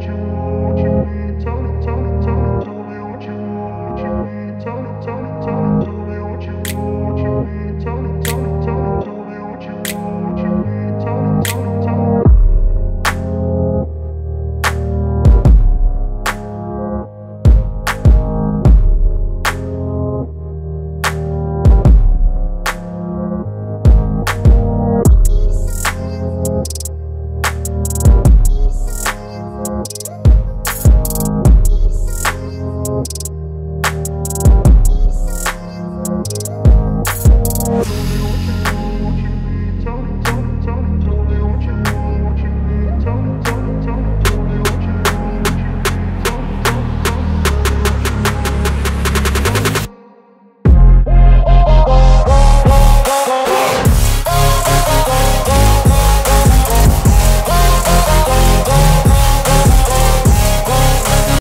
you